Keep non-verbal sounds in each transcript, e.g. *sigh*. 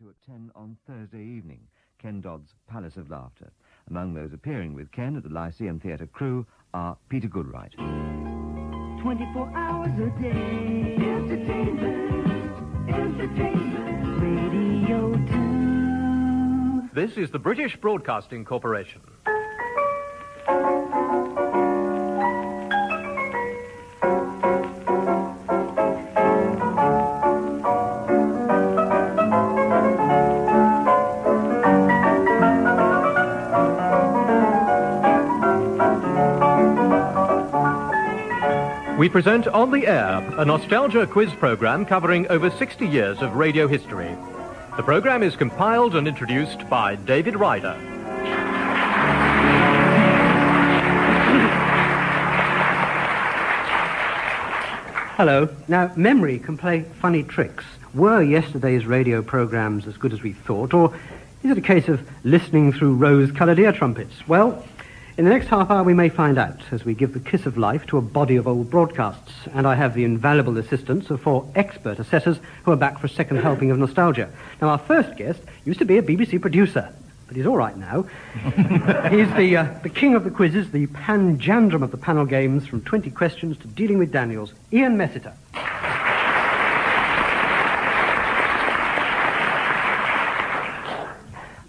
to at 10 on Thursday evening, Ken Dodd's Palace of Laughter. Among those appearing with Ken at the Lyceum Theatre Crewe are Peter Goodright. 24 hours a day. Entertainment, entertainment, Radio 2. This is the British Broadcasting Corporation. We present On the Air, a nostalgia quiz program covering over 60 years of radio history. The program is compiled and introduced by David Rider. Hello. Now, memory can play funny tricks. Were yesterday's radio programs as good as we thought, or is it a case of listening through rose-coloured ear trumpets? Well, in the next half hour we may find out as we give the kiss of life to a body of old broadcasts, and I have the invaluable assistance of four expert assessors who are back for a second helping of nostalgia. Now, our first guest used to be a BBC producer, but he's all right now. *laughs* he's the, uh, the king of the quizzes, the panjandrum of the panel games, from 20 questions to dealing with Daniels, Ian Messiter.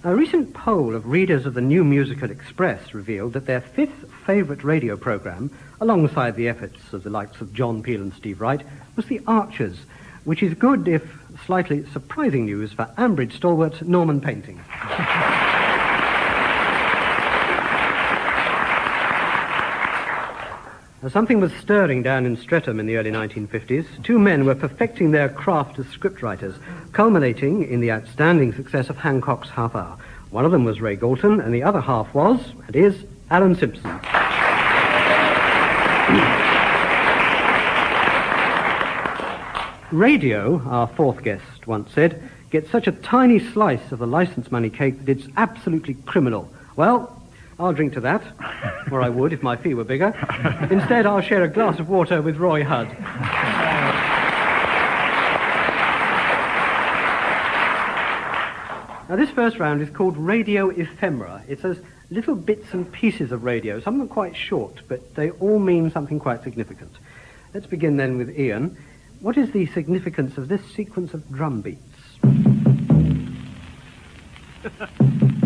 A recent poll of readers of the New Musical Express revealed that their fifth favourite radio programme, alongside the efforts of the likes of John Peel and Steve Wright, was The Archers, which is good, if slightly surprising news, for Ambridge stalwart Norman Painting. *laughs* something was stirring down in Streatham in the early 1950s. Two men were perfecting their craft as scriptwriters, culminating in the outstanding success of Hancock's Half Hour. One of them was Ray Galton, and the other half was, and is, Alan Simpson. Radio, our fourth guest once said, gets such a tiny slice of the license money cake that it's absolutely criminal. Well, I'll drink to that, or I would if my fee were bigger. Instead, I'll share a glass of water with Roy Hudd. Now, this first round is called Radio Ephemera. It says little bits and pieces of radio, some them quite short, but they all mean something quite significant. Let's begin then with Ian. What is the significance of this sequence of drum beats? *laughs*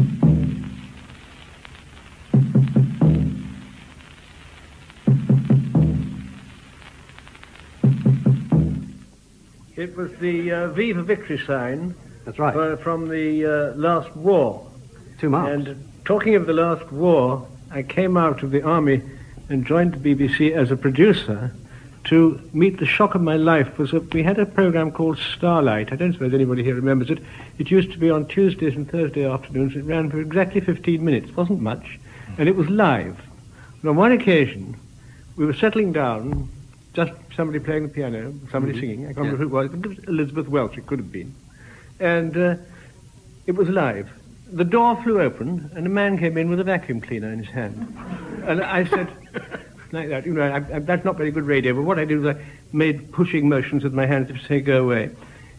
It was the uh, V for Victory sign That's right. uh, from the uh, last war. Two marks. And talking of the last war, I came out of the army and joined the BBC as a producer to meet the shock of my life was that we had a program called Starlight. I don't suppose anybody here remembers it. It used to be on Tuesdays and Thursday afternoons. It ran for exactly 15 minutes. It wasn't much. And it was live. And on one occasion, we were settling down, just somebody playing the piano, somebody singing. I can't remember who it was. It was Elizabeth Welch, it could have been. And uh, it was live. The door flew open, and a man came in with a vacuum cleaner in his hand. And I said, *laughs* like that, you know, I, I, that's not very good radio, but what I did was I made pushing motions with my hands to say, go away.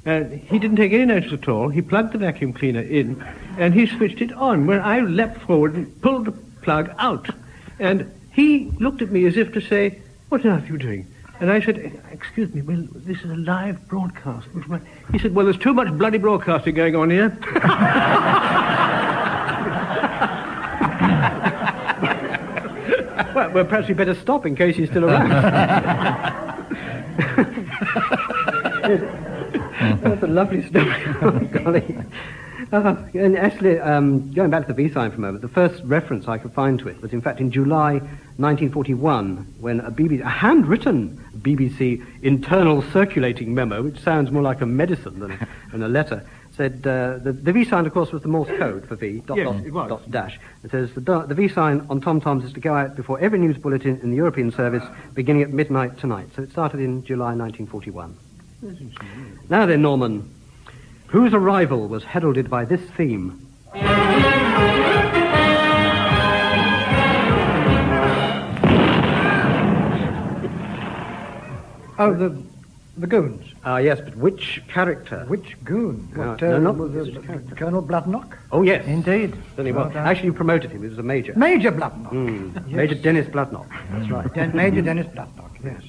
And he didn't take any notice at all. He plugged the vacuum cleaner in, and he switched it on, where I leapt forward and pulled the plug out. And he looked at me as if to say, what on earth are you doing? And I said, excuse me, well, this is a live broadcast. He said, well, there's too much bloody broadcasting going on here. Well, *laughs* well, perhaps we'd better stop in case he's still around. *laughs* *laughs* That's a lovely story. Oh, golly. Uh, and actually, um, going back to the V sign for a moment, the first reference I could find to it was, in fact, in July 1941, when a, BBC, a handwritten BBC internal circulating memo, which sounds more like a medicine than, *laughs* than a letter, said uh, the, the V sign, of course, was the Morse code for V, dot, Yes, dot, it was. dot, dash. It says the, the V sign on Tom Toms is to go out before every news bulletin in the European service beginning at midnight tonight. So it started in July 1941. Now then, Norman, whose arrival was heralded by this theme? Oh, the the goons. Ah, yes, but which character? Which goon? No, What, no, uh, not- was it? Colonel Bloodnok? Oh, yes. Indeed. Certainly Well was. Actually, you promoted him. He was a major. Major Bloodnok. Mm. Yes. Major Dennis Bloodnok. That's right. Den- Major Dennis Bloodnok, yes.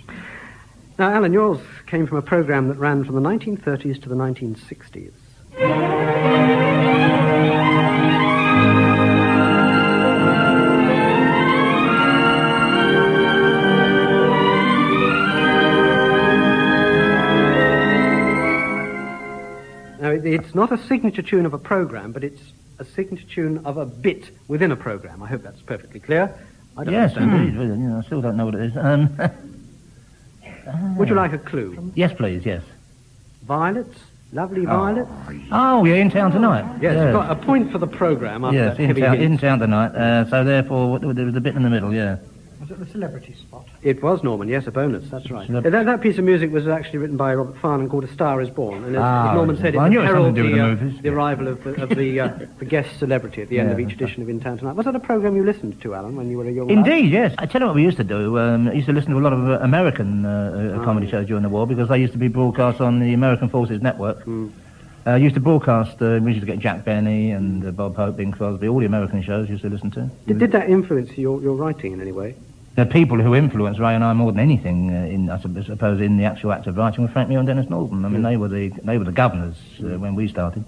Now, Alan, yours came from a program that ran from the 1930s to the 1960s. Now, it's not a signature tune of a program, but it's a signature tune of a bit within a program. I hope that's perfectly clear. I don't Yes, understand. indeed. Well, you know, I still don't know what it is. Um, *laughs* Would you like a clue? yes, please, yes. Violets? Lovely violets? Oh, you're in town tonight. Yes, got a point for the program after yes that in, heavy town, in town tonight. Uh, so therefore, there was a bit in the middle, yeah. Was it the celebrity spot? It was Norman, yes, a bonus, that's right. Celeb- That, that piece of music was actually written by Robert Farnon called A Star is Born. And as, Ah, as Norman said, it well, I knew it heralded something to do the, with the uh, the arrival of the, of the, uh, the guest celebrity at the end Yeah, of each edition of In Town Tonight. Was that a program you listened to, Alan, when you were a young lad? Indeed, yes. I tell you what we used to do. Um, I used to listen to a lot of uh, American uh, uh, comedy shows during the war because they used to be broadcast on the American Forces Network. Uh, used to broadcast, uh, we used to get Jack Benny and uh, Bob Hope, Bing Crosby, all the American shows used to listen to. Did, did that influence your, your writing in any way? The people who influenced Ray and I more than anything, uh, in, I suppose, in the actual act of writing were Frank Muir and Denis Norden. I mean, they were the they were the governors uh, when we started.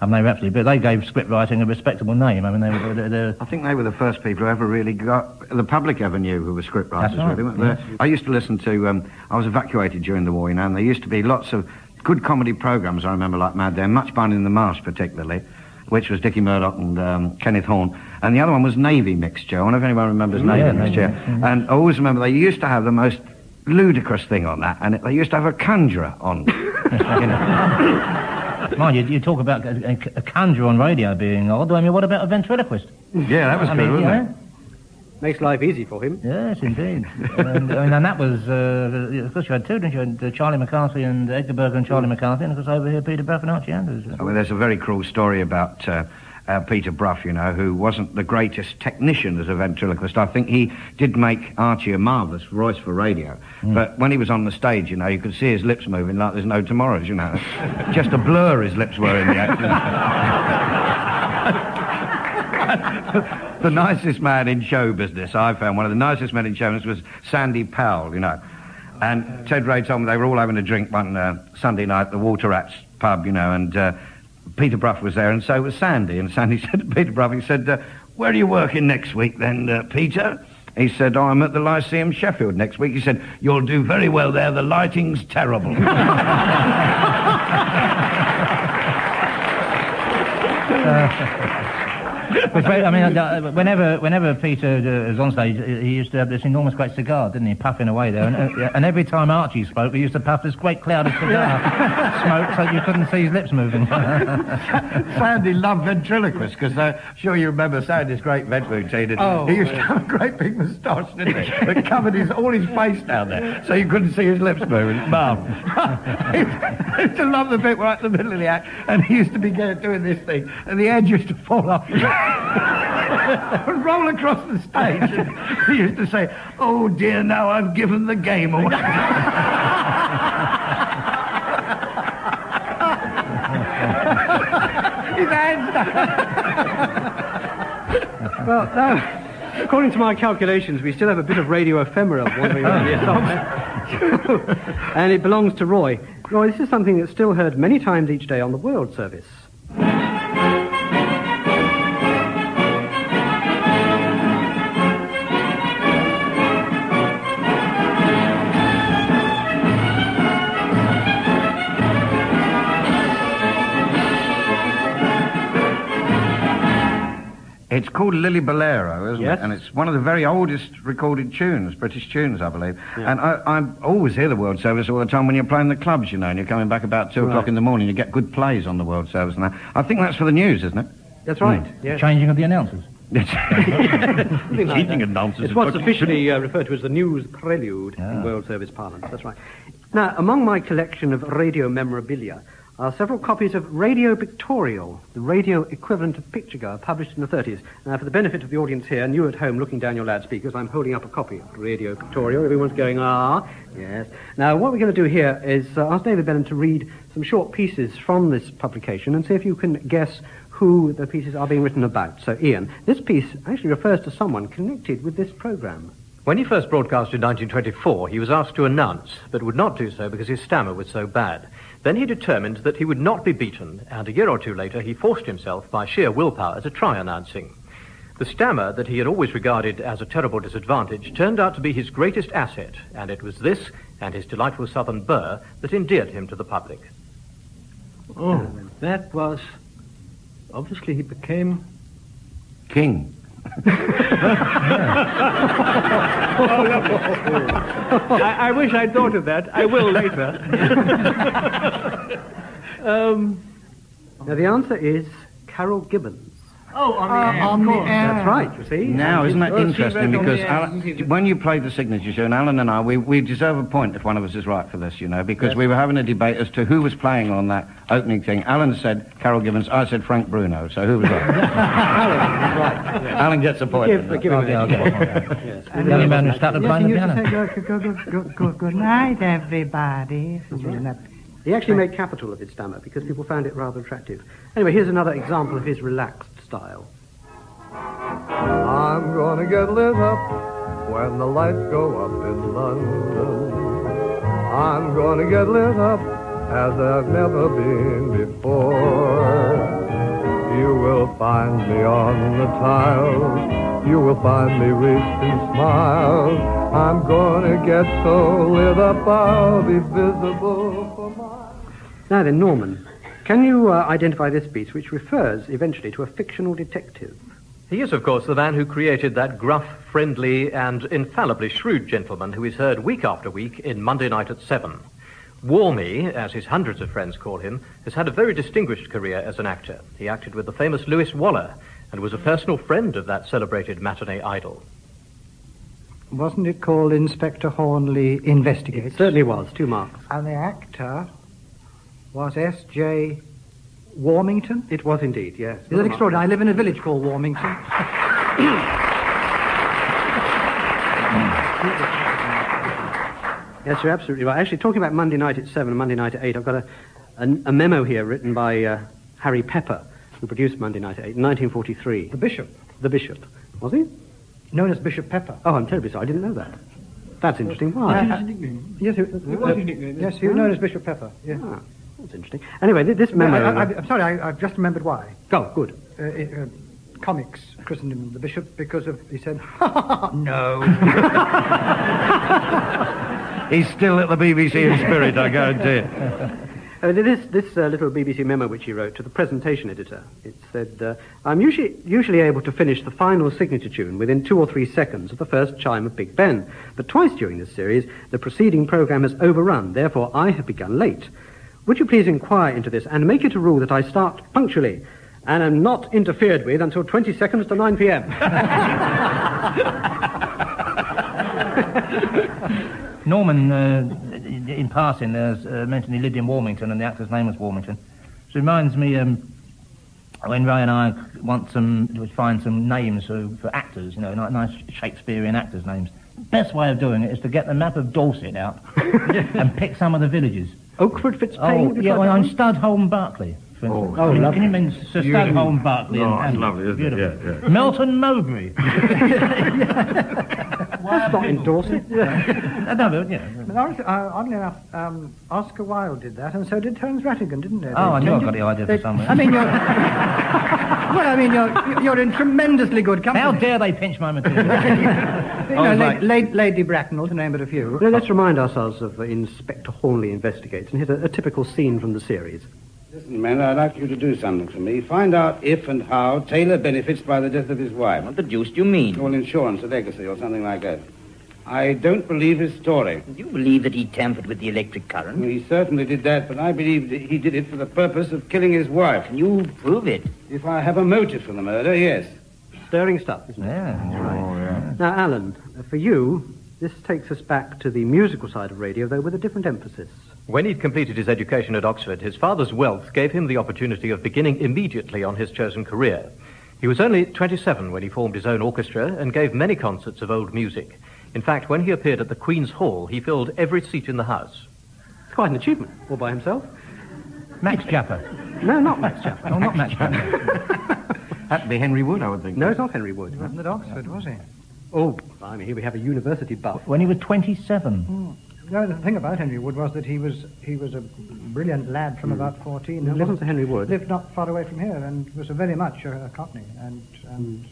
I mean, they were absolutely, but they gave script writing a respectable name. I mean, they were, they're, they're, I think they were the first people who ever really got the public ever knew who were script writers. Right, Really, weren't they? I used to listen to. Um, I was evacuated during the war, you know, and there used to be lots of good comedy programs. I remember like Mad Dame, Much Binding in the Marsh, particularly, which was Dickie Murdoch and um, Kenneth Horne, and the other one was Navy Mixture. I wonder if anyone remembers Navy Yeah, Mixture. Navy, And I always remember they used to have the most ludicrous thing on that, and it, they used to have a conjurer on. *laughs* you know. mind you, you talk about a, a, conjurer on radio being odd. Do I mean, what about a ventriloquist? Yeah, that was I good, mean, wasn't yeah. it? Makes life easy for him. Yes, indeed. and, I mean, and that was, uh, of course, you had two, didn't you? You had uh, Charlie McCarthy and Edgar Bergen and Charlie McCarthy, and of course over here Peter Brough and Archie Andrews. I mean, there's a very cruel story about uh, uh, Peter Brough, you know, who wasn't the greatest technician as a ventriloquist. I think he did make Archie a marvellous voice for radio. But when he was on the stage, you know, you could see his lips moving like there's no tomorrows, you know. Just a blur his lips were in the action. *laughs* *laughs* the nicest man in show business, I found, one of the nicest men in show business was Sandy Powell, you know. And Ted Ray told me they were all having a drink one uh, Sunday night at the Water Rats pub, you know, and uh, Peter Brough was there, and so was Sandy. And Sandy *laughs* said to Peter Brough, he said, uh, where are you working next week then, uh, Peter? He said, I'm at the Lyceum Sheffield next week. He said, you'll do very well there. The lighting's terrible. *laughs* I mean, whenever whenever Peter uh, was on stage, he used to have this enormous great cigar, didn't he, puffing away there. And, uh, and every time Archie spoke, he used to puff this great cloud of cigar *laughs* smoke so you couldn't see his lips moving. *laughs* Sandy loved ventriloquists because uh, sure you remember Sandy's great vent routine. Oh, he used to have a great big moustache, didn't he? *laughs* that covered his, all his face down there, so you couldn't see his lips moving. Mum. he used to love the bit right in the middle of the act, and he used to be doing this thing, and the edge used to fall off. And *laughs* roll across the stage. *laughs* He used to say, "Oh dear, now I've given the game away." *laughs* His hands Well, now, according to my calculations, we still have a bit of radio ephemera wandering around here somewhere. and it belongs to Roy. Roy, this is something that's still heard many times each day on the World Service. It's called Lillibullero, isn't Yes. it? And it's one of the very oldest recorded tunes, British tunes, I believe. And I, I always hear the World Service all the time when you're playing the clubs, you know, and you're coming back about two o'clock in the morning. You get good plays on the World Service and that. I think that's for the news, isn't it? That's right. Yes. Changing of the announcers. *laughs* Something like announcers It's what's officially uh, referred to as the news prelude in Ah. World Service parlance. That's right. Now, among my collection of radio memorabilia, are several copies of Radio Pictorial, the radio equivalent of Picturegoer, published in the 30s. Now, for the benefit of the audience here and you at home looking down your loudspeakers, I'm holding up a copy of Radio Pictorial. Everyone's going, ah, yes. Now, what we're going to do here is uh, ask David Benham to read some short pieces from this publication and see if you can guess who the pieces are being written about. So, Ian, this piece actually refers to someone connected with this programme. When he first broadcast in 1924, he was asked to announce, but would not do so because his stammer was so bad. Then he determined that he would not be beaten, and a year or two later he forced himself by sheer willpower to try announcing. The stammer that he had always regarded as a terrible disadvantage turned out to be his greatest asset, and it was this and his delightful southern burr that endeared him to the public. Oh, that was. Obviously, he became. King. I, I wish I'd thought of that. I will later. *laughs* um, Now, the answer is Carroll Gibbons. Oh, on the, uh, on the air. That's right, you see. Now, isn't that Oh, interesting? Because air, Alan, when you played the signature tune, Alan and I, we, we deserve a point if one of us is right for this, you know, because we were having a debate as to who was playing on that opening thing. Alan said Carroll Gibbons, I said Frank Bruno, so who was *laughs* right? Alan gets a point. Give, give him Okay, a I'll. Yes. The young man who started Yes, playing the piano. say, good, good, good, good, good, good night, everybody. He actually made capital of his stammer because people found it rather attractive. Anyway, here's another example of his relaxed style. I'm gonna get lit up when the lights go up in London. I'm gonna get lit up as I've never been before. You will find me on the tiles. You will find me wreathed in smiles. I'm gonna get so lit up I'll be visible for miles. Now then, Norman, can you uh, identify this piece which refers eventually to a fictional detective? He is, of course, the man who created that gruff, friendly, and infallibly shrewd gentleman who is heard week after week in Monday Night at 7. Warmy, as his hundreds of friends call him, has had a very distinguished career as an actor. He acted with the famous Lewis Waller and was a personal friend of that celebrated matinee idol. Wasn't it called Inspector Hornleigh Investigates? It certainly was. Two marks. And the actor was S.J. Warmington? It was indeed, yes. Is that extraordinary? I live in a village called Warmington. *coughs* Yes, you're absolutely right. Actually, talking about Monday night at 7 and Monday night at 8, I've got a, a, a memo here written by uh, Harry Pepper, who produced Monday night at 8 in 1943. The bishop, The Bishop. Was he? known as Bishop Pepper. Oh, I'm terribly sorry. I didn't know that. That's interesting. Why? Uh, Yes, he, was his nickname, yes, he was known as Bishop Pepper. Yes. Ah, that's interesting. Anyway, th- this memo... I, I'm sorry, I, I've just remembered why. oh, good. Uh, it, uh, comics christened him the bishop because of, he said, *laughs* no. *laughs* He's still at the BBC in spirit, I guarantee it. *laughs* Uh, this this uh, little BBC memo which he wrote to the presentation editor, it said, uh, I'm usually, usually able to finish the final signature tune within two or three seconds of the first chime of Big Ben. But twice during this series, the preceding programme has overrun, therefore I have begun late. Would you please inquire into this and make it a rule that I start punctually and am not interfered with until 20 seconds to 9 p.m.? *laughs* Norman, uh, in in passing, has uh, mentioned he lived in Warmington and the actor's name was Warmington. Which reminds me um, when Ray and I want some, to find some names for, for actors, you know, ni- nice Shakespearean actors' names. Best way of doing it is to get the map of Dorset out *laughs* and pick some of the villages. Oakford Fitzpaine? Oh, yeah, well, that I'm one? Studholme Berkeley. For Oh, instance. oh, you- lovely. can you mean Sir Studholme Berkeley? Oh, and, it's lovely, isn't it? beautiful. Yeah, yeah. Melton Mowbray. *laughs* That's not in Dorset. *laughs* Uh, no, but, yeah. But honestly, uh, oddly enough, um, Oscar Wilde did that, and so did Terence Rattigan, didn't they? Oh, I They knew I got it- the idea they- from somewhere. I mean, you're... *laughs* well, I mean, you're, you're in tremendously good company. How dare they pinch my material? You know, I La- like- La- Lady Bracknell, to name but a few. Well, let's remind ourselves of uh, Inspector Hornleigh Investigates, and here's a, a typical scene from the series. Listen, man, I'd like you to do something for me. Find out if and how Taylor benefits by the death of his wife. What the deuce do you mean? All insurance, a legacy, or something like that. I don't believe his story. Do you believe that he tampered with the electric current? He certainly did that, but I believe that he did it for the purpose of killing his wife. Can you prove it? If I have a motive for the murder, yes. Stirring stuff, isn't it? yeah, that's right. Now, Alan, uh, for you, this takes us back to the musical side of radio, though with a different emphasis. When he'd completed his education at Oxford, his father's wealth gave him the opportunity of beginning immediately on his chosen career. He was only 27 when he formed his own orchestra and gave many concerts of old music. In fact, when he appeared at the Queen's Hall, he filled every seat in the house. It's quite an achievement, all by himself. Max Jaffa. No, not Max Jaffa. Oh, not Max Jaffa. *laughs* That'd be Henry Wood, I would think. No, it's not Henry Wood. He wasn't at Oxford, was he? Oh, I mean, here we have a university buff. when he was 27. Hmm. No, the thing about Henry Wood was that he was he was a brilliant lad from about 14. Now, and listen lived, to Henry Wood. lived not far away from here and was a very much a, a Cockney. And, and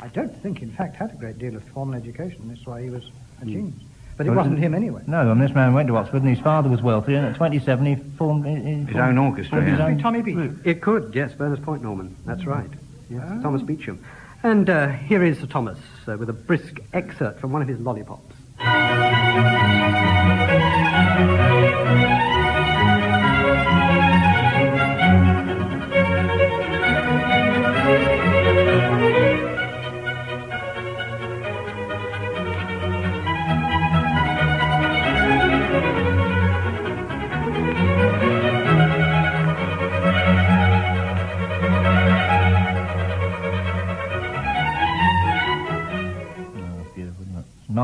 I don't think, in fact, had a great deal of formal education. That's why he was a genius. But it Well, wasn't him anyway. No, and this man went to Oxford and his father was wealthy, and at 27 he formed he- he His own orchestra, his own Tommy Beecham. It could, yes, Berners Point, Norman. That's right. Yes, Thomas Beecham. And uh, here is Sir Thomas uh, with a brisk excerpt from one of his lollipops.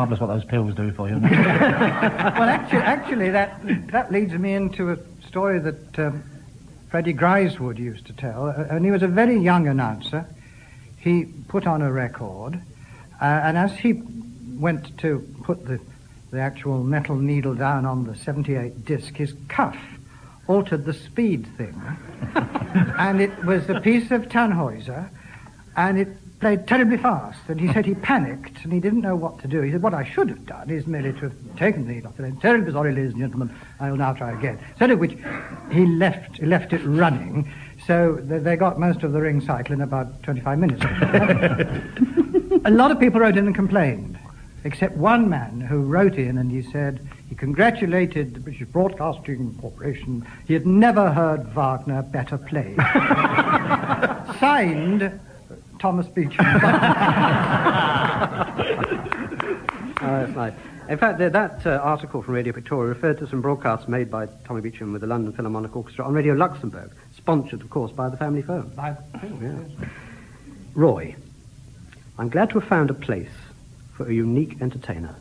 Marvellous what those pills do for you. *laughs* well, actually, actually, that that leads me into a story that um, Freddie Grisewood used to tell. Uh, and he was a very young announcer. He put on a record, uh, and as he went to put the the actual metal needle down on the 78 disc, his cuff altered the speed thing, *laughs* and it was a piece of Tannhäuser, and it played terribly fast. And he said he panicked and he didn't know what to do. He said, What I should have done is merely to have taken the off. And terribly sorry, ladies and gentlemen, I will now try again. Instead of which, he left, he left it running. So they, they got most of the ring cycle in about 25 minutes. *laughs* a lot of people wrote in and complained, except one man who wrote in and he said he congratulated the British Broadcasting Corporation. He had never heard Wagner better played. *laughs* Signed, Thomas Beecham. Oh, that's nice. In fact, that, that uh, article from Radio Pictorial referred to some broadcasts made by Tommy Beecham with the London Philharmonic Orchestra on Radio Luxembourg, sponsored, of course, by the family firm. I- Roy, I'm glad to have found a place for a unique entertainer.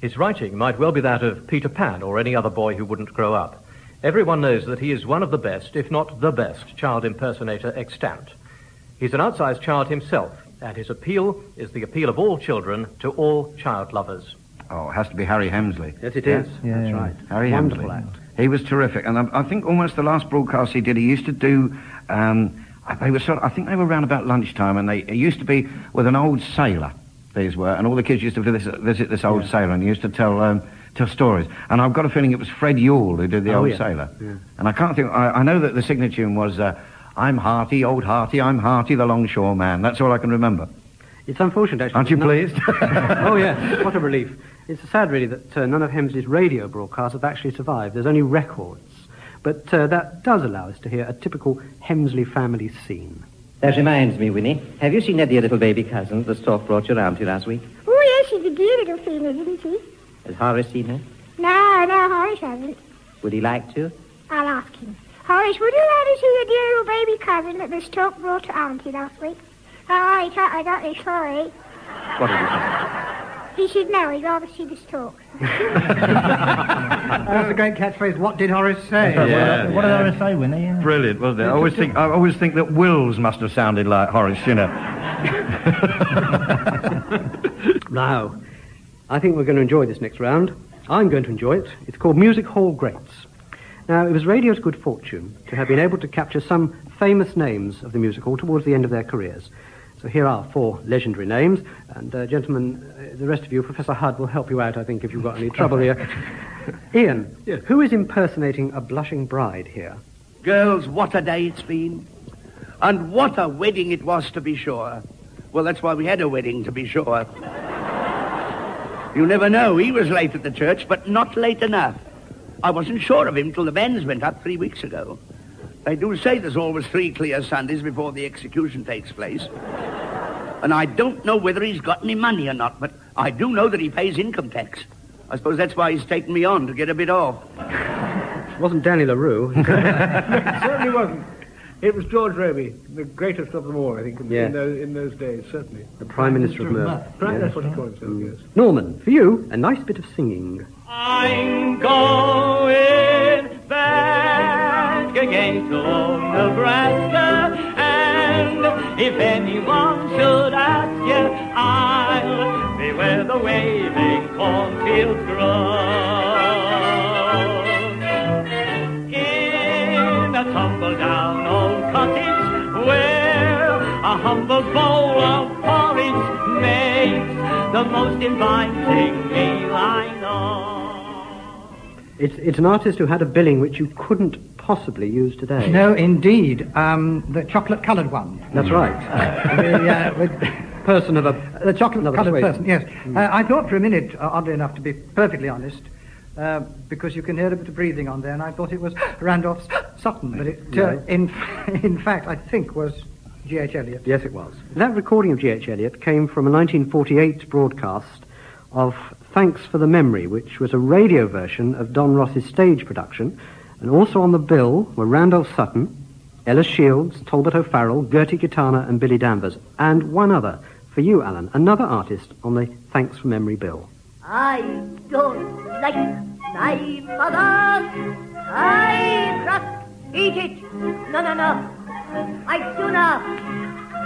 His writing might well be that of Peter Pan or any other boy who wouldn't grow up. Everyone knows that he is one of the best, if not the best, child impersonator extant. He's an outsized child himself, and his appeal is the appeal of all children to all child lovers. Oh, it has to be Harry Hemsley. Yes, it is. Yeah. That's right. Harry Wonderful Hemsley. act. He was terrific, and I, I think almost the last broadcast he did, he used to do. Um, they were sort of, I think they were around about lunchtime, and they it used to be with an old sailor. These were, and all the kids used to visit, visit this old sailor, and he used to tell um, tell stories. And I've got a feeling it was Fred Yule who did the Oh, old yeah. sailor. Yeah. And I can't think. I, I know that the signature was. Uh, I'm Hearty, old Hearty, I'm Hearty, the longshore man. That's all I can remember. It's unfortunate, actually. Aren't you none- pleased? *laughs* oh, yes. What a relief. It's sad, really, that uh, none of Hemsley's radio broadcasts have actually survived. There's only records. But uh, that does allow us to hear a typical Hemsley family scene. That reminds me, Winnie. Have you seen that dear little baby cousin the Stork brought you round to last week? Oh, yes, she's a dear little thing, isn't she? Has Horace seen her? No, no, Horace hasn't. Would he like to? I'll ask him. Horace, would you like to see your dear little baby cousin that the stork brought to Auntie last week? Oh, I got, I got this story. What did he say? He said no, he'd rather see the stork. *laughs* That's a great catchphrase. What did Horace say? Yeah, what did yeah. Horace say, Winnie? Yeah. Brilliant, wasn't it? I always think I always think that Wills must have sounded like Horace, you know. *laughs* Now, I think we're going to enjoy this next round. I'm going to enjoy it. It's called Music Hall Greats. Now, it was radio's good fortune to have been able to capture some famous names of the music hall towards the end of their careers. So here are four legendary names, and uh, gentlemen, uh, the rest of you, Professor Hudd will help you out, I think, if you've got any trouble here. *laughs* Ian, who is impersonating a blushing bride here? Girls, what a day it's been. And what a wedding it was, to be sure. Well, that's why we had a wedding, to be sure. *laughs* You never know. He was late at the church, but not late enough. I wasn't sure of him till the banns went up three weeks ago. They do say there's always three clear Sundays before the execution takes place. And I don't know whether he's got any money or not, but I do know that he pays income tax. I suppose that's why he's taken me on, to get a bit off. *laughs* wasn't Danny La Rue. *laughs* *laughs* it certainly wasn't. It was George Robey, the greatest of them all, I think, in, Yes. in, those, in those days, certainly. the Prime Minister of Mirth. Right, Yes. That's what he called himself, mm. yes. Norman, for you, a nice bit of singing. I'm going back again to Nebraska, and if anyone should ask you, I'll be where the waving cornfields grow. In a tumble-down old cottage where a humble bowl of porridge makes the most inviting meal I know. It's, it's an artist who had a billing which you couldn't possibly use today. No, indeed. Um, the chocolate-coloured one. That's right. *laughs* the, uh, with person of a the chocolate-coloured person, yes. Uh, I thought for a minute, uh, oddly enough, to be perfectly honest, uh, because you can hear a bit of breathing on there, and I thought it was *gasps* Randolph Sutton, but it, uh, in, *laughs* in fact, I think was G.H. Elliott. Yes, it was. That recording of G.H. Elliott came from a 1948 broadcast of Thanks for the Memory, which was a radio version of Don Ross's stage production. And also on the bill were Randolph Sutton, Ella Shields, Talbot O'Farrell, Gertie Gitana, and Billy Danvers. And one other, for you, Alan, another artist on the Thanks for Memory bill. I don't like my mother's pie crust. Eat it. No, no, no. I'd sooner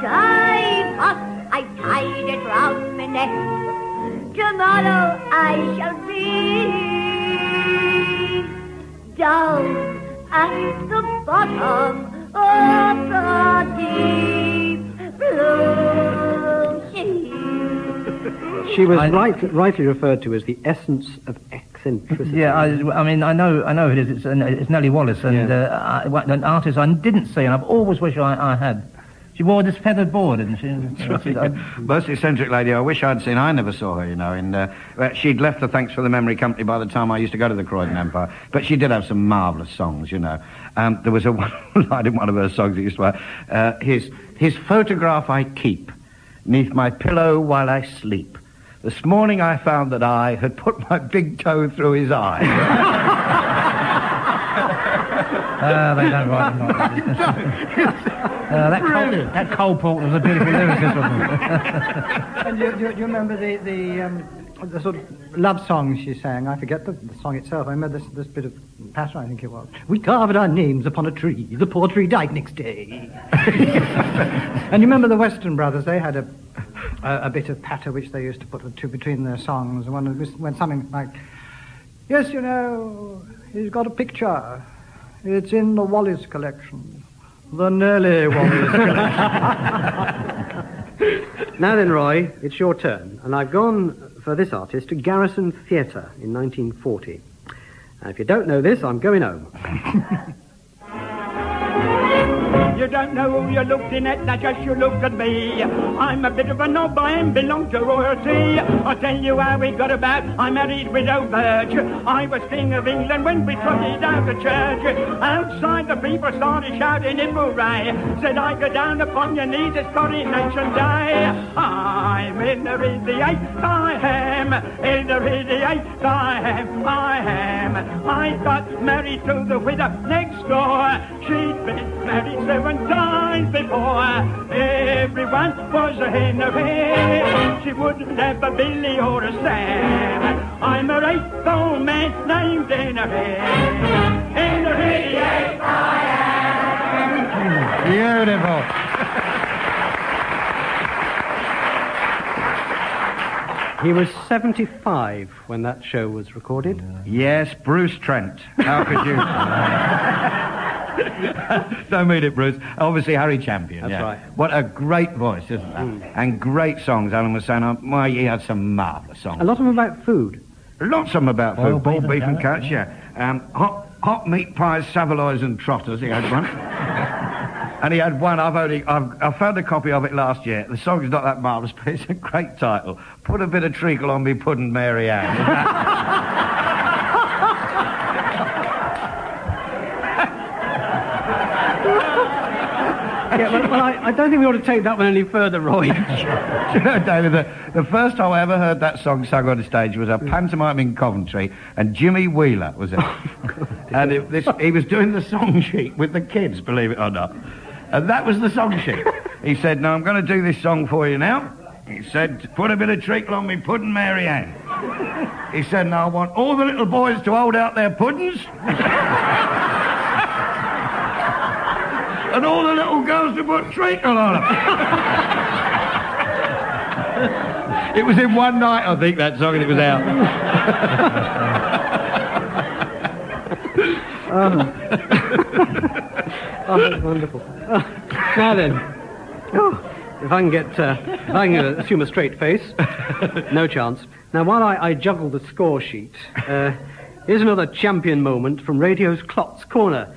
die first. I tied it round my neck. Tomorrow I shall be down at the bottom of the deep blue sea. *laughs* She was right, rightly referred to as the essence of eccentricity. Yeah, I, I mean, I know, I know who it is. It's, uh, it's Nellie Wallace, and uh, I, an artist I didn't see, and I've always wished I, I had. She wore this feathered board, didn't she? That's right. Most eccentric lady I wish I'd seen. I never saw her, you know. And uh, well, she'd left the Thanks for the Memory Company by the time I used to go to the Croydon Empire. But she did have some marvellous songs, you know. Um, there was a *laughs* one line in one of her songs that used to uh, his, his photograph I keep neath my pillow while I sleep. This morning I found that I had put my big toe through his eye. *laughs* Ah, they don't write them *laughs* that. Uh, that, Cole, that Cole Porter was a beautiful lyricist, wasn't he? *laughs* and you, you, you remember the, the, um, the sort of love song she sang? I forget the, the song itself. I remember this, this bit of patter, I think it was. We carved our names upon a tree. The poor tree died next day. *laughs* and you remember the Western Brothers? They had a, a, a bit of patter which they used to put to between their songs. And one was- went something like, Yes, you know, he's got a picture. It's in the Wallace collection. The Nellie Wallace *laughs* collection. Now then, Roy, it's your turn, and I've gone for this artist to Garrison Theatre in 1940. Now, if you don't know this, I'm going home. *laughs* You don't know who you're looking at, now just you look at me. I'm a bit of a knob, I am belong to royalty. I'll tell you how we got about. I married widow Burge. I was king of England when we trotted out to church. Outside the people started shouting in hooray. Said I go down upon your knees, it's coronation day. I'm in the the eighth, I am. In the the eighth, I am. I am. I got married to the widow next door. She'd been married seven times before. Everyone was a hen of him. She wouldn't have a Billy or a Sam. I'm a eighth old man named in a head. In I am. Beautiful. He was 75 when that show was recorded. Yes, Bruce Trent. How could you? *laughs* *laughs* Don't mean it, Bruce. Obviously, Harry Champion. That's yeah. right. What a great voice, isn't that? And great songs. Alan was saying, oh, my, he had some marvellous songs. A lot of them about food. Lots of them about food. Boiled Boiled beef beef and and carrots, yeah. Um, hot, hot meat pies, saveloys and trotters, he had one. *laughs* and he had one, I've only, I've, I found a copy of it last year. The song's not that marvellous, *laughs* but it's a great title. Put a bit of treacle on me pudding, Mary Ann. Yeah, well, well I, I don't think we ought to take that one any further, Roy. Do *laughs* you know, David, the, the first time I ever heard that song sung on the stage was a pantomime in Coventry, and Jimmy Wheeler was it. *laughs* Oh, and it, this, he was doing the song sheet with the kids, believe it or not. And that was the song sheet. He said, now I'm going to do this song for you now. He said, put a bit of treacle on me pudding, Mary Ann. He said, now I want all the little boys to hold out their puddings. *laughs* and all the little girls to put treacle on them. it was in one night, I think, that song, and it was out. oh, that's wonderful. Oh, now then, oh, if I can get, uh, if I can uh, assume a straight face, no chance. Now, while I, I juggle the score sheet, uh, here's another champion moment from radio's Klotz Corner.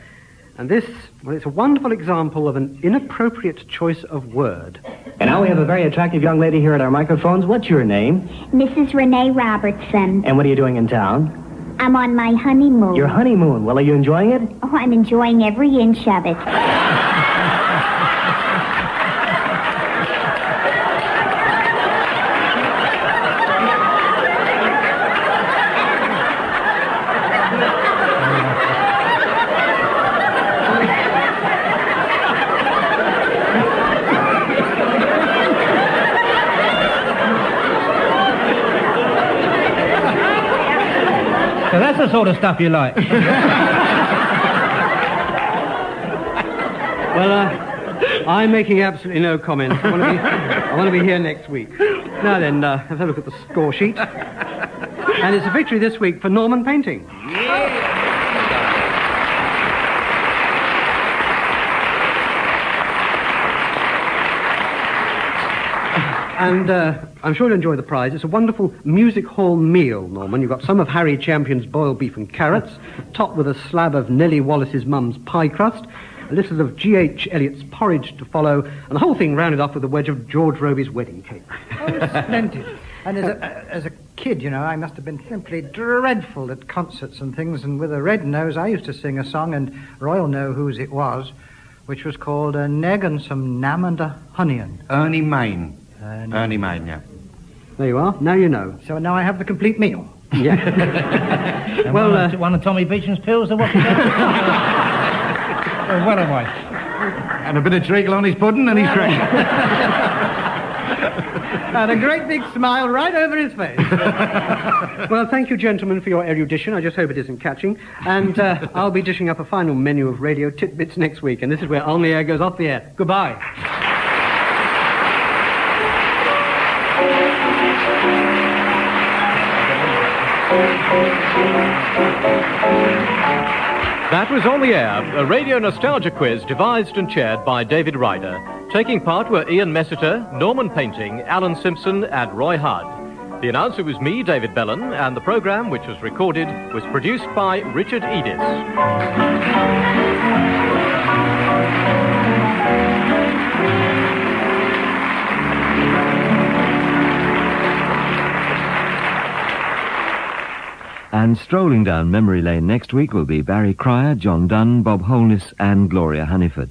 And this, well, it's a wonderful example of an inappropriate choice of word. And now we have a very attractive young lady here at our microphones. What's your name? Mrs. Renee Robertson. And what are you doing in town? I'm on my honeymoon. Your honeymoon. Well, are you enjoying it? Oh, I'm enjoying every inch of it. *laughs* the sort of stuff you like. *laughs* Well, uh, I'm making absolutely no comment. I want to be, I want to be here next week. Now then, uh, have a look at the score sheet. And it's a victory this week for Norman Painting. And uh, I'm sure you'll enjoy the prize. It's a wonderful music hall meal, Norman. You've got some of Harry Champion's boiled beef and carrots, topped with a slab of Nellie Wallace's mum's pie crust, a little of G.H. Elliott's porridge to follow, and the whole thing rounded off with a wedge of George Robey's wedding cake. Oh, splendid. And as a, as a kid, you know, I must have been simply dreadful at concerts and things, and with a red nose, I used to sing a song, and Roy'll know whose it was, which was called a Neg and some Nam and a Honeyon. Ernie Mayne. Ernie. Ernie Mayne, yeah. There you are. Now you know. So now I have the complete meal. Yeah. *laughs* Well, one, uh, of, one of Tommy Beecham's pills, or what? *laughs* well, what am I? And a bit of treacle on his pudding, and he's great. *laughs* and a great big smile right over his face. well, thank you, gentlemen, for your erudition. I just hope it isn't catching. And uh, I'll be dishing up a final menu of radio tidbits next week, and this is where On the Air goes off the air. Goodbye. That was On the Air, a radio nostalgia quiz devised and chaired by David Rider. Taking part were Ian Messiter, Norman Painting, Alan Simpson, and Roy Hudd. The announcer was me, David Bellon, and the program, which was recorded, was produced by Richard Edis. And strolling down memory lane next week will be Barry Cryer, John Dunn, Bob Holness and Gloria Hunniford.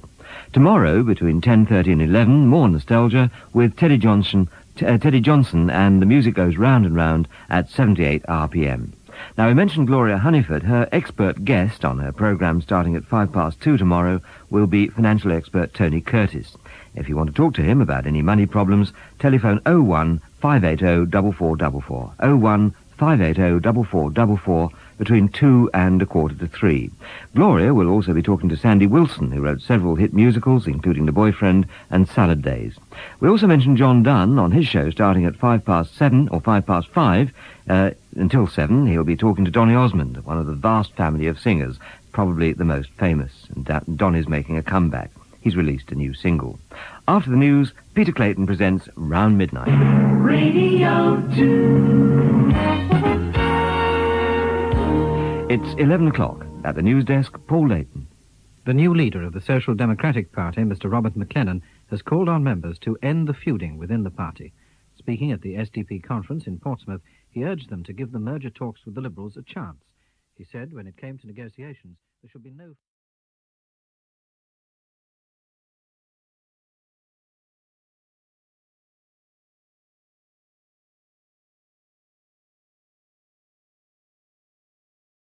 Tomorrow, between 10.30 and 11, more nostalgia with Teddy Johnson, uh, Teddy Johnson and the music goes round and round at 78 RPM. Now, we mentioned Gloria Hunniford. Her expert guest on her programme starting at five past two tomorrow will be financial expert Tony Curtis. If you want to talk to him about any money problems, telephone 01 580 4444. 01 580 4444 between 2 and a quarter to 3. Gloria will also be talking to Sandy Wilson, who wrote several hit musicals, including The Boyfriend and Salad Days. We also mentioned John Dunn on his show starting at 5 past 7 or 5 past 5. Uh, until 7, he'll be talking to Donny Osmond, one of the vast family of singers, probably the most famous. And Da- Don is making a comeback. He's released a new single. After the news, Peter Clayton presents Round Midnight. Radio 2. It's 11 o'clock. At the news desk, Paul Layton. The new leader of the Social Democratic Party, Mr. Robert Maclennan, has called on members to end the feuding within the party. Speaking at the SDP conference in Portsmouth, he urged them to give the merger talks with the Liberals a chance. He said when it came to negotiations, there should be no...